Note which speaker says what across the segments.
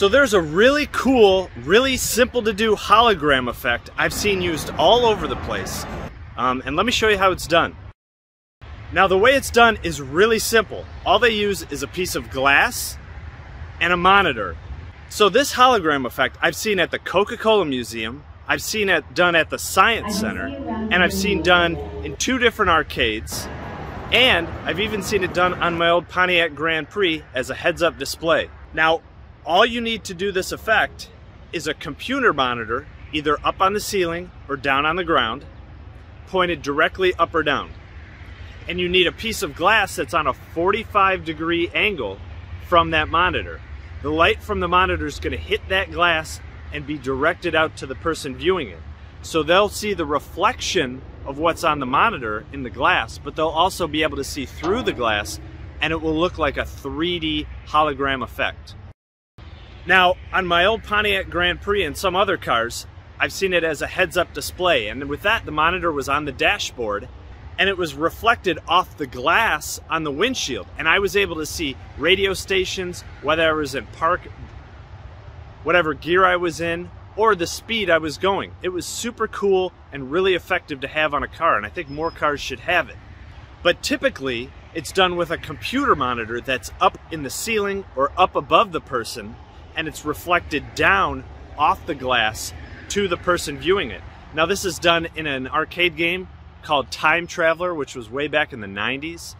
Speaker 1: So there's a really cool, really simple to do hologram effect I've seen used all over the place. Um, and let me show you how it's done. Now the way it's done is really simple. All they use is a piece of glass and a monitor. So this hologram effect I've seen at the Coca-Cola Museum, I've seen it done at the Science Center, and I've seen done in two different arcades, and I've even seen it done on my old Pontiac Grand Prix as a heads-up display. Now, all you need to do this effect is a computer monitor, either up on the ceiling or down on the ground, pointed directly up or down. And you need a piece of glass that's on a 45 degree angle from that monitor. The light from the monitor is going to hit that glass and be directed out to the person viewing it. So they'll see the reflection of what's on the monitor in the glass, but they'll also be able to see through the glass and it will look like a 3D hologram effect. Now, on my old Pontiac Grand Prix and some other cars, I've seen it as a heads-up display, and with that, the monitor was on the dashboard, and it was reflected off the glass on the windshield, and I was able to see radio stations, whether I was in park, whatever gear I was in, or the speed I was going. It was super cool and really effective to have on a car, and I think more cars should have it. But typically, it's done with a computer monitor that's up in the ceiling or up above the person, and it's reflected down off the glass to the person viewing it. Now, this is done in an arcade game called Time Traveler, which was way back in the 90s.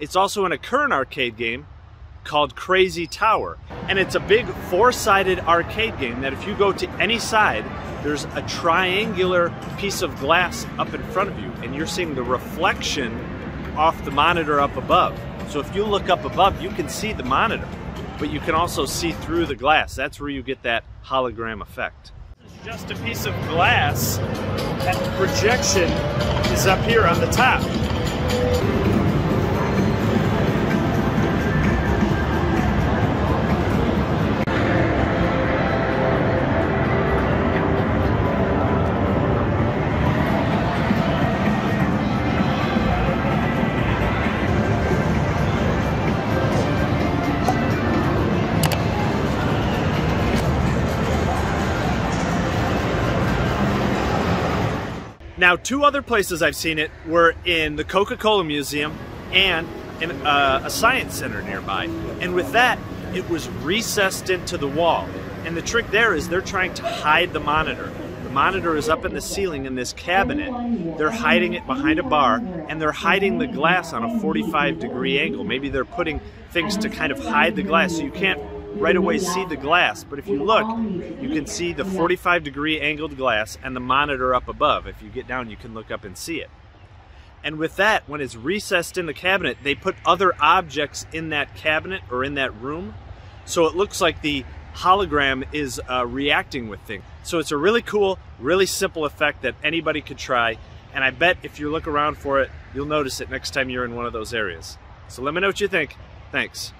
Speaker 1: It's also in a current arcade game called Crazy Tower. And it's a big four-sided arcade game that if you go to any side, there's a triangular piece of glass up in front of you and you're seeing the reflection off the monitor up above. So if you look up above, you can see the monitor, but you can also see through the glass. That's where you get that hologram effect. It's just a piece of glass and the projection is up here on the top. Now, two other places I've seen it were in the Coca-Cola Museum and in uh, a science center nearby. And with that, it was recessed into the wall. And the trick there is they're trying to hide the monitor. The monitor is up in the ceiling in this cabinet. They're hiding it behind a bar, and they're hiding the glass on a 45 degree angle. Maybe they're putting things to kind of hide the glass so you can't right away see the glass. But if you look, you can see the 45 degree angled glass and the monitor up above. If you get down, you can look up and see it. And with that, when it's recessed in the cabinet, they put other objects in that cabinet or in that room. So it looks like the hologram is uh, reacting with things. So it's a really cool, really simple effect that anybody could try. And I bet if you look around for it, you'll notice it next time you're in one of those areas. So let me know what you think. Thanks.